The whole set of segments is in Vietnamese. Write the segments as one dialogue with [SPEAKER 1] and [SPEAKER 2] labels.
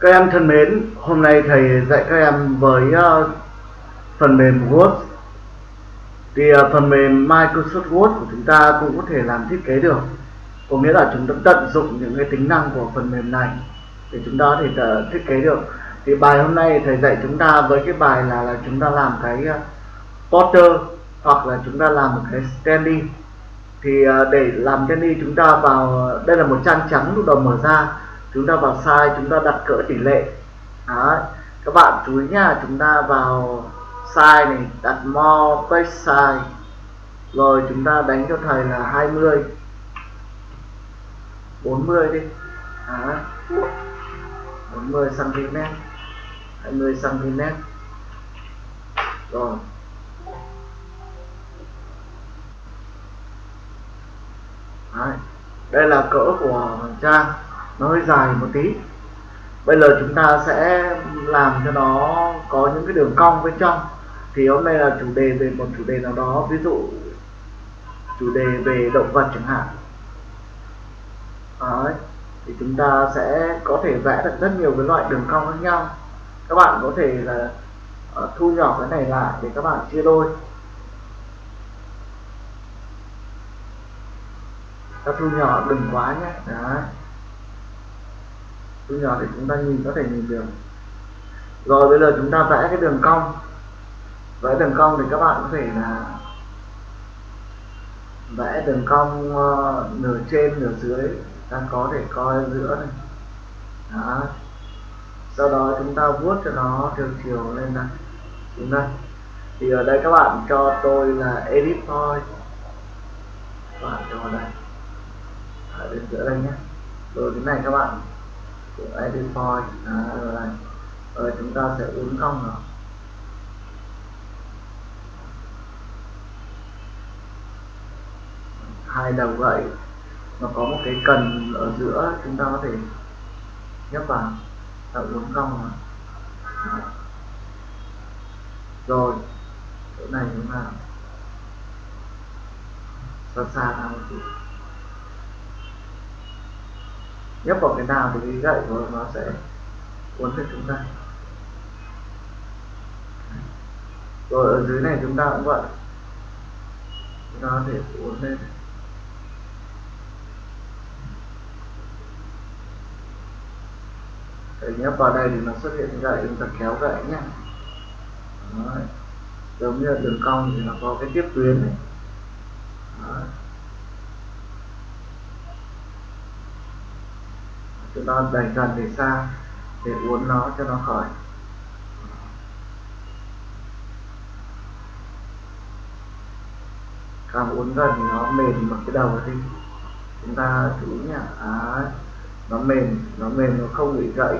[SPEAKER 1] Các em thân mến, hôm nay thầy dạy các em với uh, phần mềm Word. Thì uh, phần mềm Microsoft Word của chúng ta cũng có thể làm thiết kế được. Có nghĩa là chúng ta tận dụng những cái tính năng của phần mềm này để chúng ta có thể uh, thiết kế được. Thì bài hôm nay thầy dạy chúng ta với cái bài là là chúng ta làm cái uh, Potter hoặc là chúng ta làm một cái standy. Thì uh, để làm standy chúng ta vào đây là một trang trắng lúc đầu mở ra chúng ta vào size chúng ta đặt cỡ tỷ lệ Đấy. các bạn chú ý nha, chúng ta vào size này, đặt more page size rồi chúng ta đánh cho thầy là 20 40 đi Đấy. 40 cm 20 cm rồi Đấy. đây là cỡ của trang nó hơi dài một tí. Bây giờ chúng ta sẽ làm cho nó có những cái đường cong bên trong. Thì hôm nay là chủ đề về một chủ đề nào đó ví dụ chủ đề về động vật chẳng hạn. Đấy. thì chúng ta sẽ có thể vẽ được rất nhiều cái loại đường cong khác nhau. Các bạn có thể là uh, thu nhỏ cái này lại để các bạn chia đôi. Ta thu nhỏ đừng quá nhé. Đấy thu nhỏ để chúng ta nhìn có thể nhìn được. Rồi bây giờ chúng ta vẽ cái đường cong. Vẽ đường cong thì các bạn có thể là vẽ đường cong uh, nửa trên nửa dưới. Ta có thể coi giữa này. Đó. Sau đó chúng ta vuốt cho nó chiều chiều lên này, chúng đây thì ở đây các bạn cho tôi là edit point. Các bạn cho vào đây. Ở bên giữa đây nhé. Rồi cái này các bạn của edit à, rồi. Rồi chúng ta sẽ uốn cong nó hai đầu gậy nó có một cái cần ở giữa, chúng ta có thể nhấp vào tạo uốn cong nó rồi, chỗ này chúng ta xa xa ra một chút nhấp vào cái nào thì cái gậy của nó sẽ cuốn theo chúng ta. Rồi ở dưới này chúng ta cũng vậy. Chúng ta có thể cuốn lên. Để nhấp vào đây thì nó xuất hiện gậy chúng ta kéo gậy nhé Đấy. giống như đường cong thì nó có cái tiếp tuyến này Đấy. Chúng ta đẩy gần để xa để uốn nó cho nó khỏi. Càng uốn gần thì nó mềm một cái đầu đi. Chúng ta chú ý nhá. À, nó mềm nó mềm nó không bị gãy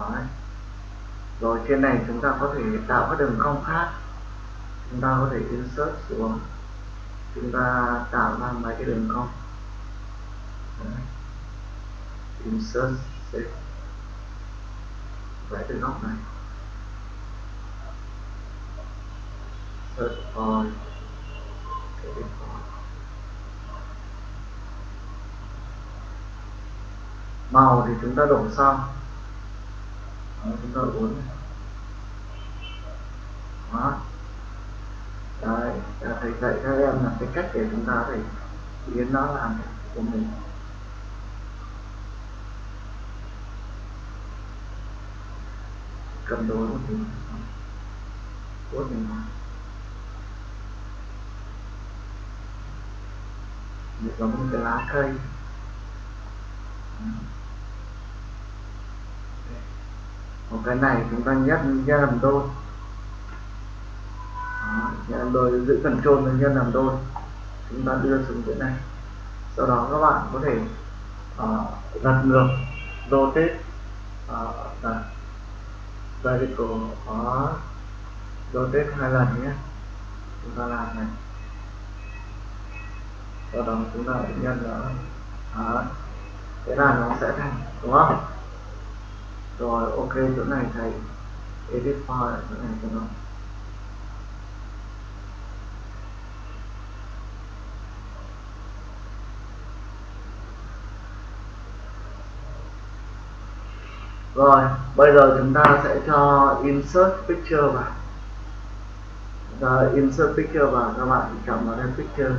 [SPEAKER 1] Đấy. rồi trên này chúng ta có thể tạo các đường cong khác. Chúng ta có thể insert xuống. Chúng ta tạo ra mấy cái đường cong. Đấy. insert shape vẽ từ góc này. Search point. Edit point. Màu thì chúng ta đổ xong Đó, chúng ta uốn đó. Đấy dạ, thầy dạy các em là cái cách để chúng ta phải biến nó làm của mình. Cân đối một tí của mình. Như giống như cái lá cây. Một cái này chúng ta nhét ra làm đôi nhân làm đôi giữ cần trôn với nhân làm đôi chúng ta đưa xuống chỗ này. Sau đó các bạn có thể uh, đặt ngược rotate uh, ờ, đặt vertical có rotate hai lần nhé. Chúng ta làm này. Sau đó chúng ta lại nhân nó đó. thế là nó sẽ thành đúng không? Rồi ok chỗ này thầy edit file chỗ này cho nó. Rồi bây giờ chúng ta sẽ cho insert picture vào. Rồi insert picture vào các bạn chọn vào đây picture.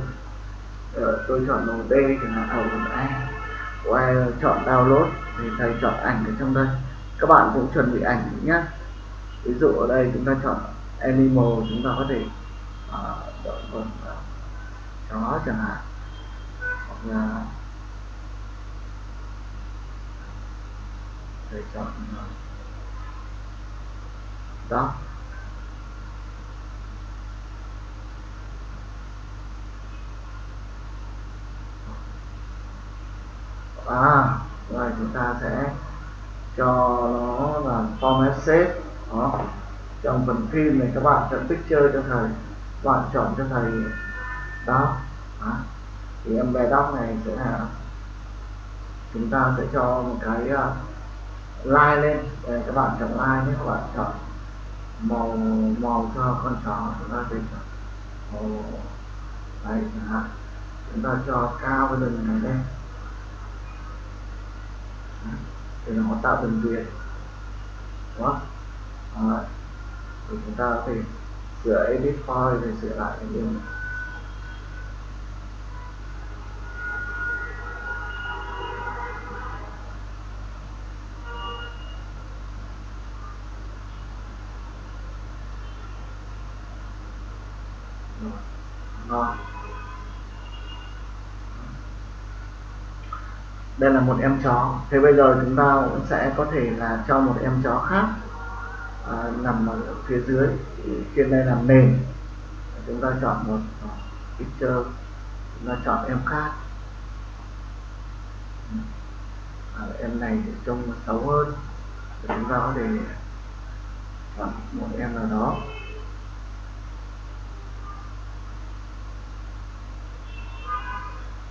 [SPEAKER 1] Ờ, tôi chọn màu D chẳng hạn ở vùng A Quay chọn download thì thầy chọn ảnh ở trong đây. Các bạn cũng chuẩn bị ảnh nhé. Ví dụ ở đây chúng ta chọn animal chúng ta có thể uh, động vật chó chẳng hạn. Hoặc là để chọn à, đó. À rồi chúng ta sẽ cho nó là format set đó. Trong phần phim này các bạn chọn picture cho thầy bạn chọn cho thầy đó, đó. thì em bé đóc này sẽ là chúng ta sẽ cho một cái à, like lên. Để các bạn chọn like nhé các bạn chọn màu màu cho con chó chúng ta sẽ chọn màu này chẳng hạn. Chúng ta cho cao cái đường này lên. Để nó tạo đường viền đó à, thì chúng ta có thể sửa edit file để sửa lại cái điều này. Ngon. Đây là một em chó. Thế bây giờ chúng ta cũng sẽ có thể là cho một em chó khác à, nằm ở phía dưới. Trên đây là nền chúng ta chọn một picture. Chúng ta chọn em khác. À, em này thì trông xấu hơn. Thì chúng ta có thể chọn một em nào đó.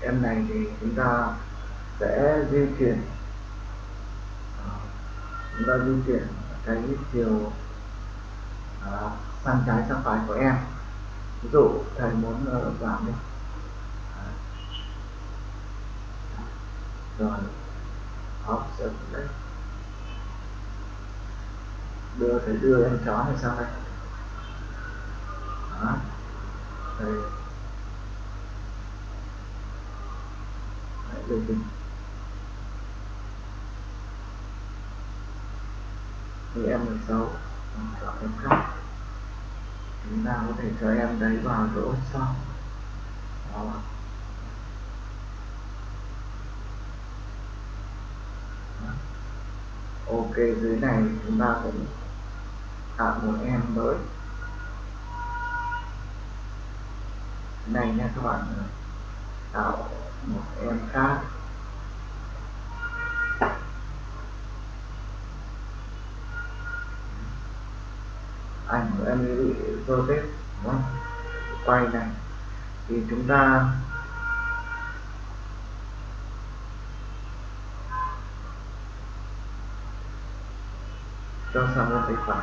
[SPEAKER 1] Em này thì chúng ta sẽ di chuyển. Ờ, chúng ta di chuyển cái chiều à, sang trái sang phải của em. Ví dụ thầy muốn uh, giảm đi. Rồi offset đấy đưa thầy đưa em chó này sang đây. Đó. Thầy điều chỉnh thì em được xấu chọn em khác. Chúng ta có thể cho em đấy vào chỗ sau. Đó. Ok, dưới này chúng ta cũng tạo một em mới. Này nha các bạn tạo một em khác. Ảnh của em bị rotate đúng không? Quay này. Thì chúng ta cho sang bên tay phải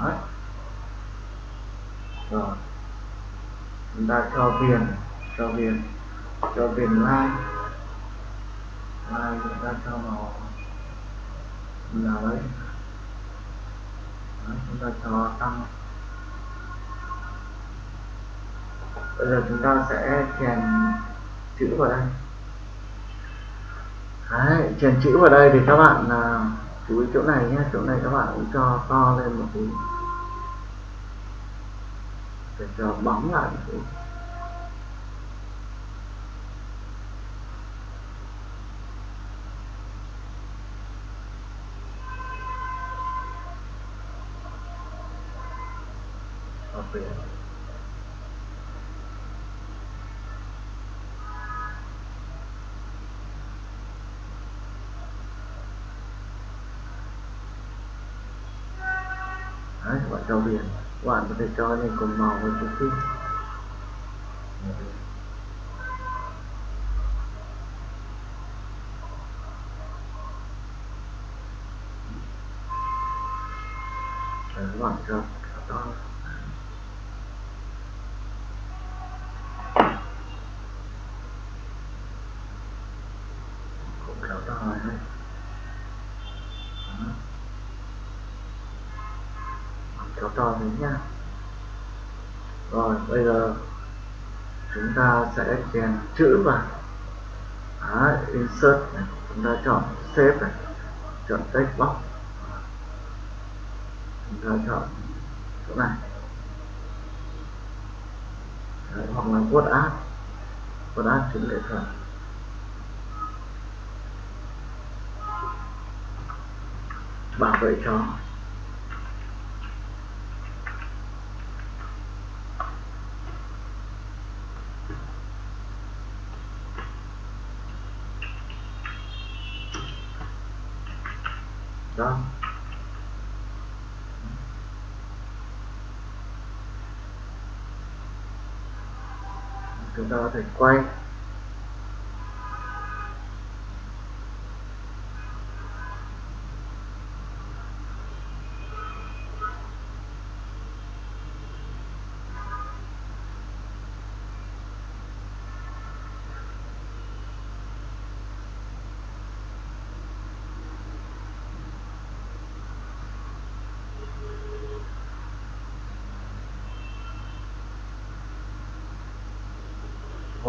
[SPEAKER 1] Đấy rồi. Chúng ta cho viền cho viền cho viền lai, lai chúng ta cho màu là đấy Đấy, chúng ta cho tăng. Bây giờ chúng ta sẽ chèn chữ vào đây. Đấy, chèn chữ vào đây thì các bạn là chú ý chỗ này nhé chỗ này các bạn cũng cho to lên một tí rồi cho bóng lại một tí về Đấy, các bạn cho viền các bạn có thể cho lên cùng màu với chút phim Đấy, các bạn cho to tròn đấy nha. Rồi bây giờ chúng ta sẽ chèn chữ vào. Đó, insert này chúng ta chọn save này chọn text box. Chúng ta chọn chỗ này. Đấy, hoặc là word art. Word art chữ nghệ thuật. Bảo vệ cho đó. Chúng ta có thể quay.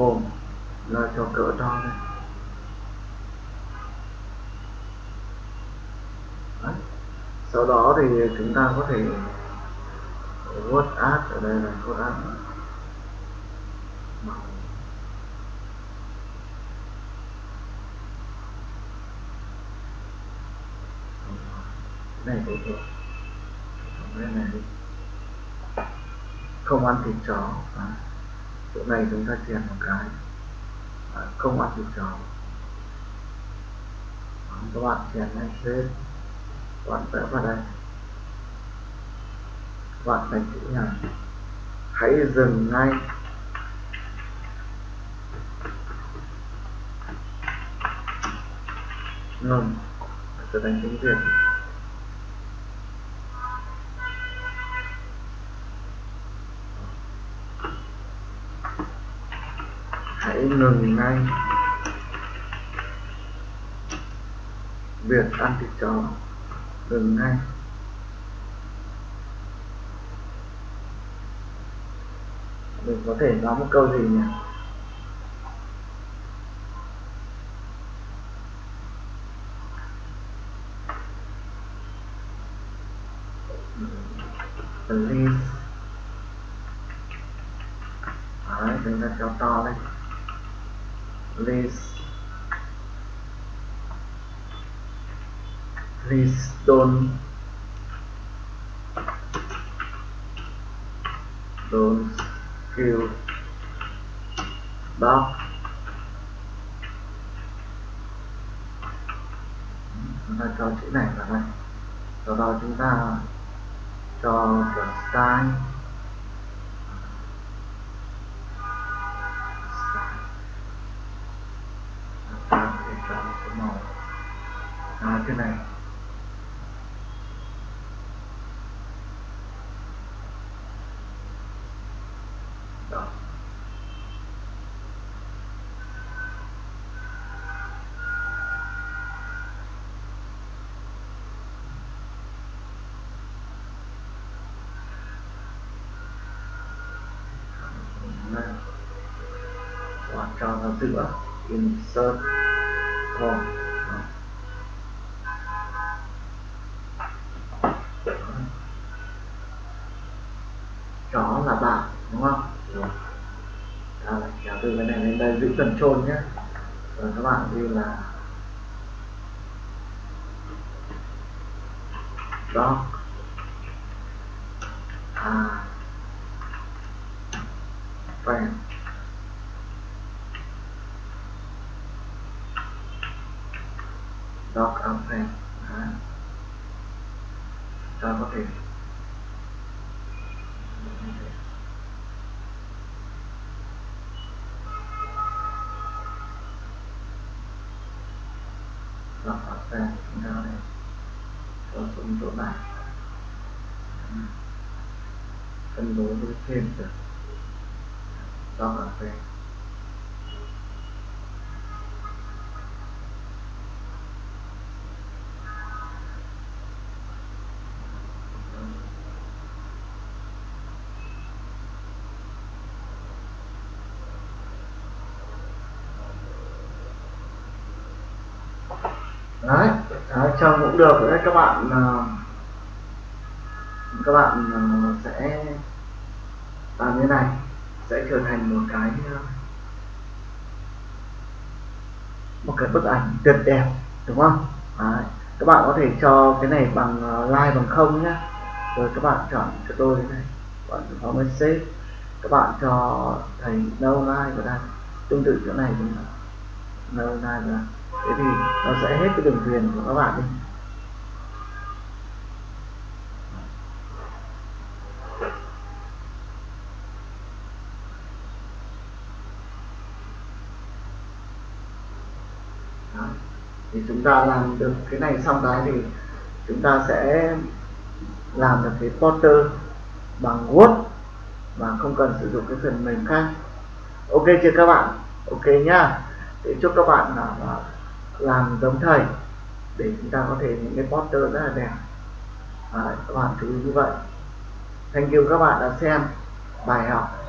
[SPEAKER 1] Home là cho cỡ to này Đấy. sau đó thì chúng ta có thể word art ở đây là word art màu này tốt rồi cái này đi. Không ăn thịt chó. À chỗ này chúng ta chèn một cái à, không ăn thịt chó các bạn chèn này lên các bạn vẽ vào đây. Các bạn đánh chữ nhà hãy dừng ngay. Ngừng. Sẽ đánh tiếng việt. Ngừng ngay. Việc ăn thịt chó ngừng ngay. Mình có thể nói một câu gì nhỉ? Please. Đấy, chúng ta cho to lên please please don't don't kill. Dog chúng ta cho chữ này vào đây. Sau đó chúng ta cho the style cái này. Đó. Cho nó giữa insert form Đó. chó là bạn đúng không rồi ta lại kéo từ cái này lên cần trôn nhé. Rồi các bạn ghi là đó. À. Friend dog and friend ta có thể รู้ด้วยเพื่อนเกิดต้องอาแรก đấy, đấy chồng cũng được. Đấy các bạn à, các bạn à, sẽ làm như này, sẽ trở thành một cái ờ, một cái bức ảnh tuyệt đẹp, đúng không? Đấy. các bạn có thể cho cái này bằng ờ, like bằng không nhé rồi các bạn chọn cho tôi cái này, các bạn có message. Các bạn cho thầy no like vào đây. Tương tự chỗ này cũng là no like vào đây. Thế thì nó sẽ hết cái đường truyền của các bạn đi. Thì chúng ta làm được cái này xong đó thì chúng ta sẽ làm được cái porter bằng Word và không cần sử dụng cái phần mềm khác. Ok chưa các bạn? Ok nhá. Để chúc các bạn là làm giống thầy để chúng ta có thể những cái poster rất là đẹp. À, các bạn chú ý như vậy. Thank you các bạn đã xem bài học.